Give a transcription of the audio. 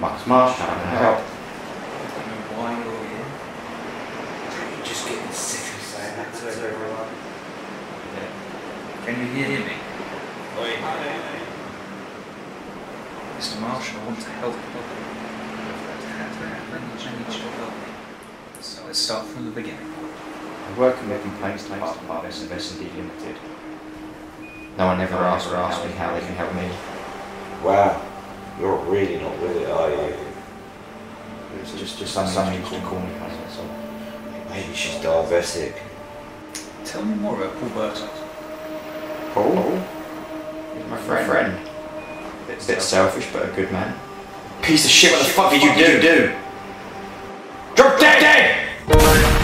Marshall, how can I help? I don't know why you're just getting sick of saying that to everyone. Can you hear me? Mr. Marshall, I want to help you. I help. So let's start from the beginning. I work in the complaints department of S&D Limited. No one ever asked or asked me how they can help me. Wow, you're really not with it, are you? It's just, just something used to call me honey, that's all. Maybe she's diabetic. Tell me more about Paul Burton. Paul? He's my friend. friend. Bit, bit selfish, but a good man. Piece of shit, what the fuck did you do? do? Drop dead! dead!